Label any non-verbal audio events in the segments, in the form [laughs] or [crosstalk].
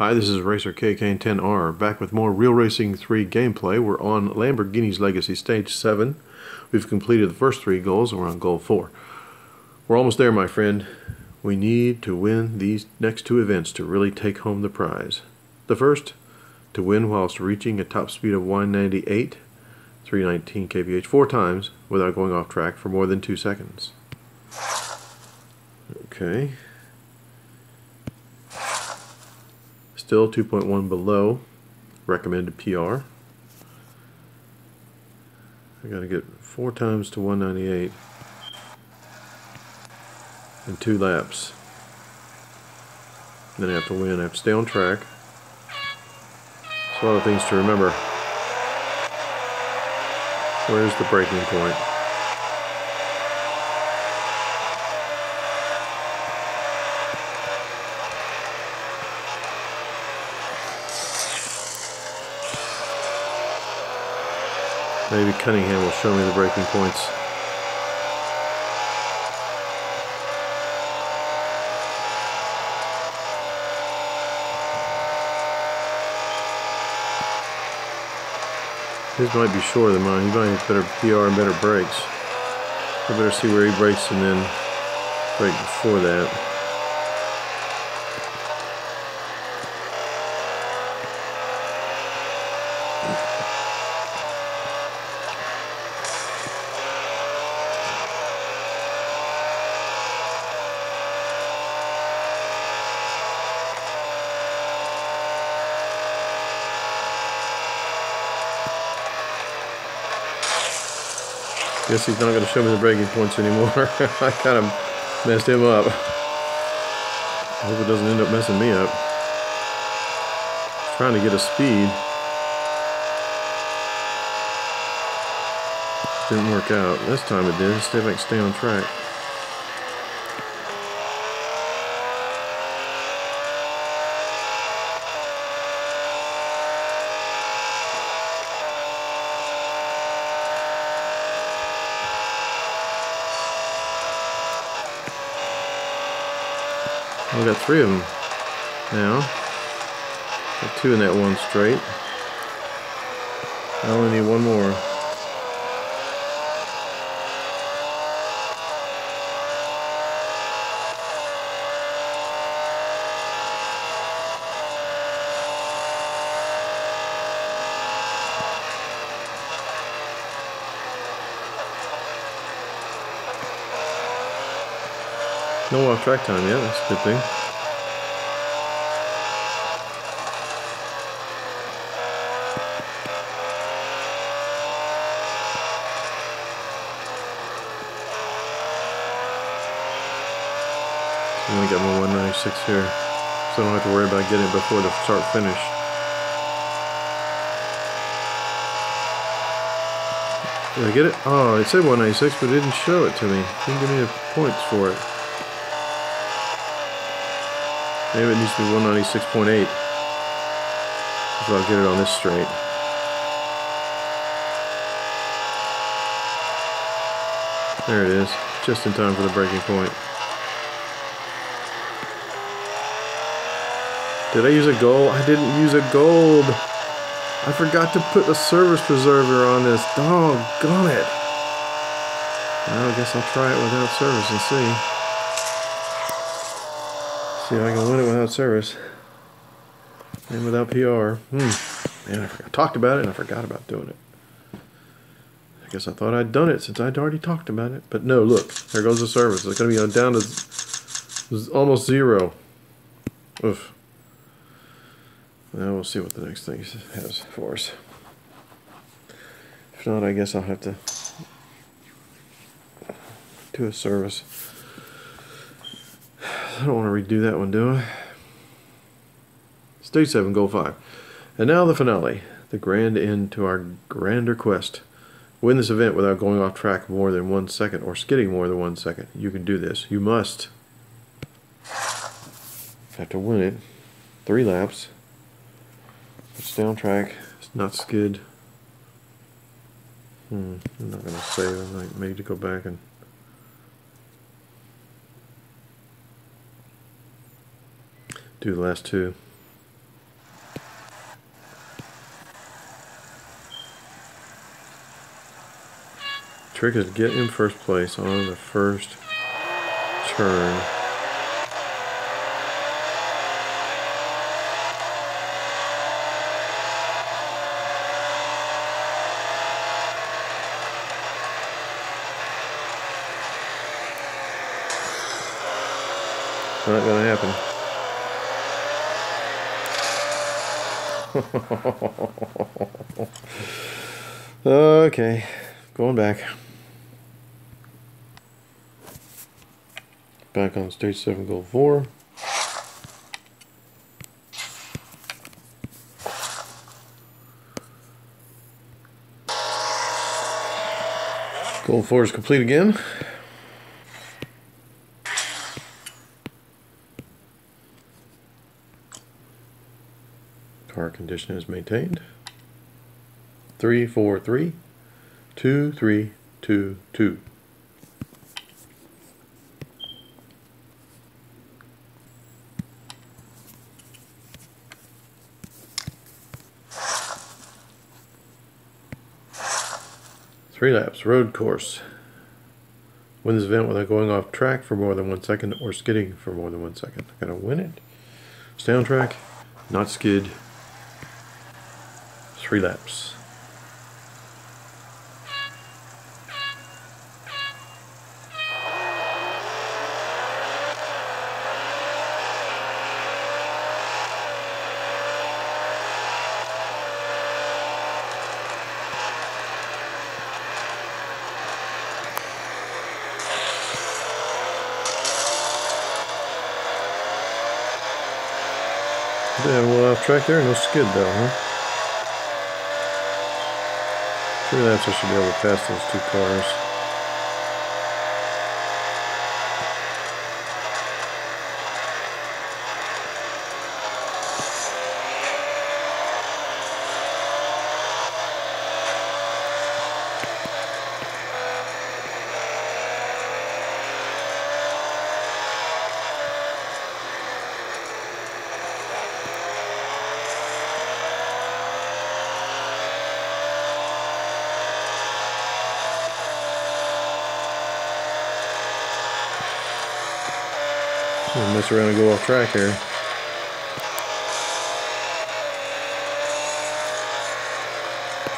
Hi, this is Racer KK10R, back with more Real Racing 3 gameplay. We're on Lamborghini's Legacy Stage 7. We've completed the first three goals and we're on goal 4. We're almost there, my friend. We need to win these next two events to really take home the prize. The first, to win whilst reaching a top speed of 198, 319 kph four times without going off track for more than two seconds. Okay. Still 2.1 below recommended PR. I gotta get four times to 198 in two laps. Then I have to win. I have to stay on track. It's a lot of things to remember. Where's the braking point? Maybe Cunningham will show me the braking points. His might be shorter than mine. He might have better PR and better brakes. I better see where he brakes and then brake before that. Guess he's not going to show me the braking points anymore. [laughs] I kind of messed him up. I hope it doesn't end up messing me up. Trying to get a speed. Didn't work out. This time it did. Stay like stay on track. We got three of them now. Got two in that one straight. I only need one more. No off track time yet, that's a good thing. I'm gonna get my 196 here, so I don't have to worry about getting it before the start finish. Did I get it? Oh, it said 196, but it didn't show it to me. It didn't give me the points for it. Maybe it needs to be 196.8. So I'll get it on this straight. There it is. Just in time for the braking point. Did I use a gold? I didn't use a gold. I forgot to put the service preserver on this. Doggone it. Well, I guess I'll try it without service and see. See if I can win it without service. And without PR. Hmm. Man, I, I talked about it and I forgot about doing it. I guess I thought I'd done it since I'd already talked about it. But no, look. There goes the service. It's going to be down to almost zero. Oof. Now we'll see what the next thing has for us. If not, I guess I'll have to do a service. I don't want to redo that one, do I? Stage 7, Goal 5. And now the finale, the grand end to our grander quest. Win this event without going off track more than one second or skidding more than one second. You can do this. You must. Have to win it. Three laps. Stay on track. It's not skid. Hmm, I'm not going to save. I might need to go back and do the last two. Trick is get in first place on the first turn. [laughs] okay, going back. Back on stage 7, goal 4. Goal 4 is complete again. Car condition is maintained. Three, four, three, two, three, two, two. Three laps, road course. Win this event without going off track for more than one second or skidding for more than one second. Gotta win it. Stay on track, not skid, three laps. Yeah, well off track there, no skid though, huh? I should be able to pass those two cars. We'll mess around and go off track here.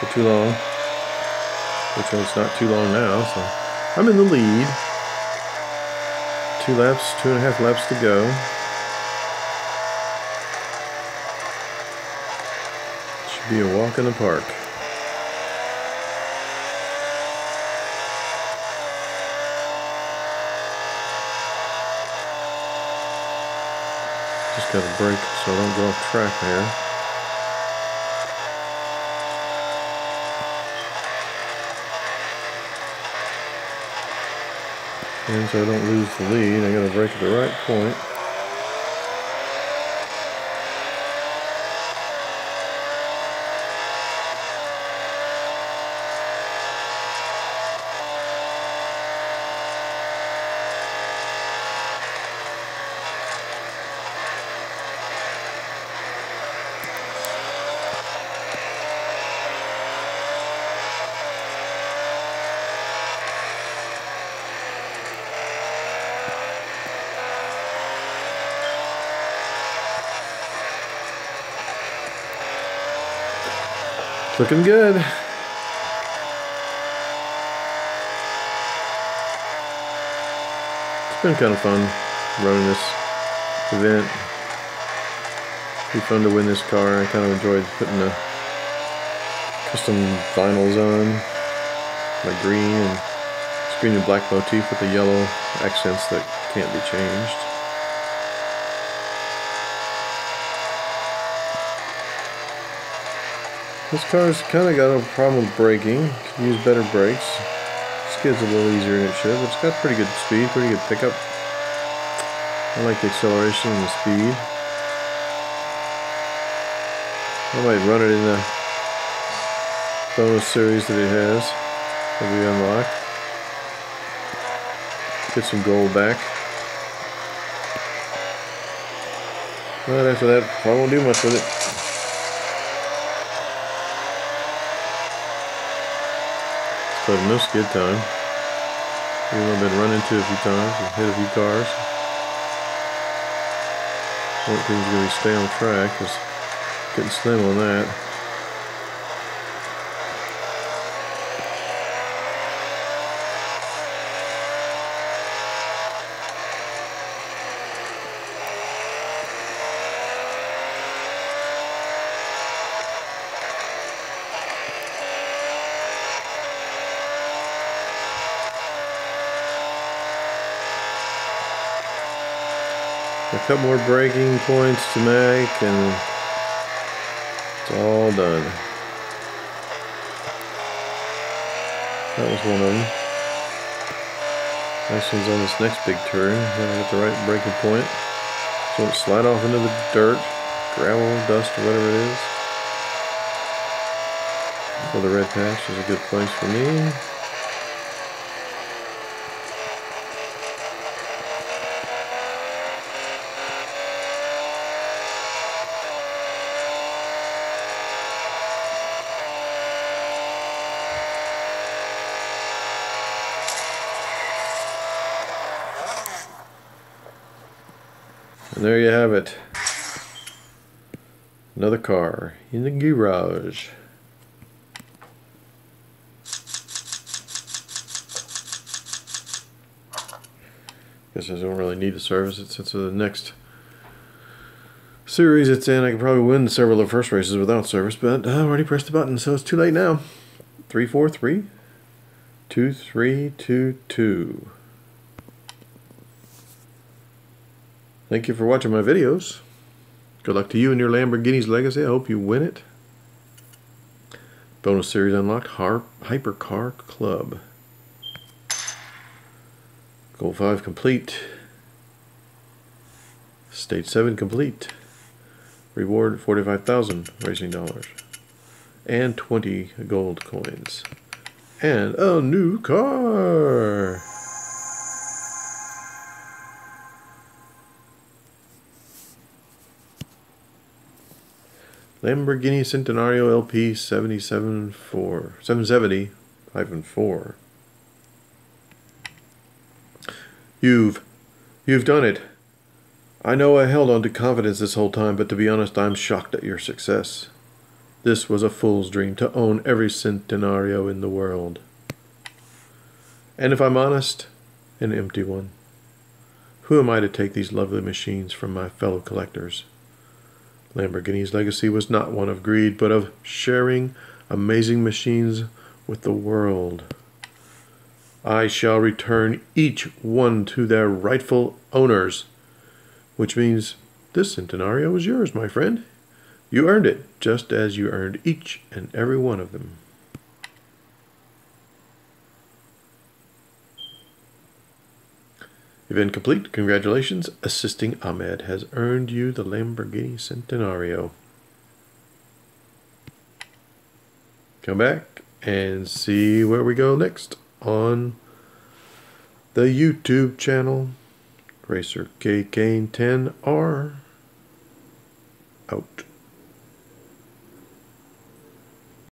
For too long. Which one's not too long now, so I'm in the lead. Two laps, two and a half laps to go. Should be a walk in the park. Just got to brake so I don't go off track there. And so I don't lose the lead, I got to brake at the right point. Looking good. It's been kind of fun running this event. Be fun to win this car. I kind of enjoyed putting the custom vinyls on, my green and green and black motif with the yellow accents that can't be changed. This car's kind of got a problem with braking. Could use better brakes. Skids a little easier than it should, but it's got pretty good speed, pretty good pickup. I like the acceleration and the speed. I might run it in the bonus series that it has that we unlock. Get some gold back. But after that, I won't do much with it. But no skid time. Even I've been run into a few times and hit a few cars. One thing's to be stay on track because getting slim on that. A couple more braking points to make and it's all done. That was one of them. Nice one's on this next big turn. Gotta get the right braking point. So don't slide off into the dirt, gravel, dust, or whatever it is. So the red patch is a good place for me. There you have it. Another car in the garage. Guess I don't really need to service it since the next series it's in. I could probably win several of the first races without service, but I already pressed the button, so it's too late now. Three, four, three, two, three, two, two. Thank you for watching my videos. Good luck to you and your Lamborghini's Legacy. I hope you win it. Bonus series unlocked, Hypercar Club. Goal 5 complete. Stage 7 complete. Reward 45,000 racing dollars. And 20 gold coins. And a new car! Lamborghini Centenario LP 77 4 770 4. You've you've done it. I know I held on to confidence this whole time, but to be honest, I'm shocked at your success. This was a fool's dream to own every Centenario in the world. And if I'm honest, an empty one. Who am I to take these lovely machines from my fellow collectors? Lamborghini's legacy was not one of greed, but of sharing amazing machines with the world. I shall return each one to their rightful owners, which means this centenario is yours, my friend. You earned it, just as you earned each and every one of them. Event complete. Congratulations. Assisting Ahmed has earned you the Lamborghini Centenario. Come back and see where we go next on the YouTube channel. Racer KCain10r out.